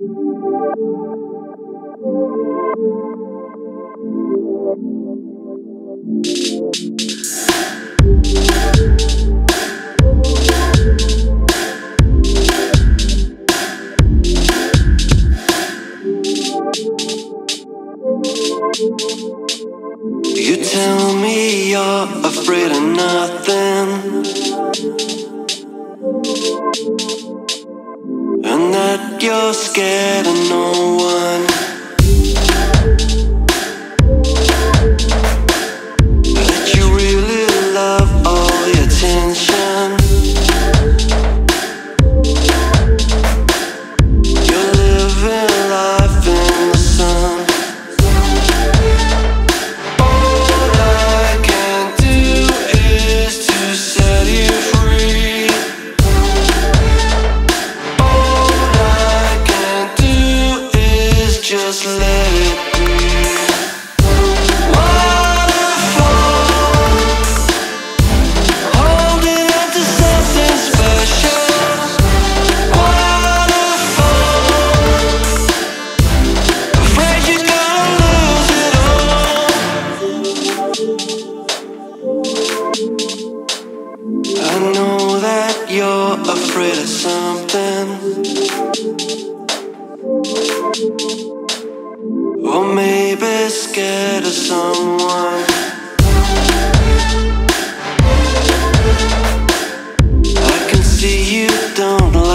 You tell me you're afraid of nothing. That you're scared of no one. just live to someone. I can see you don't